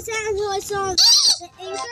is who I saw the anchor?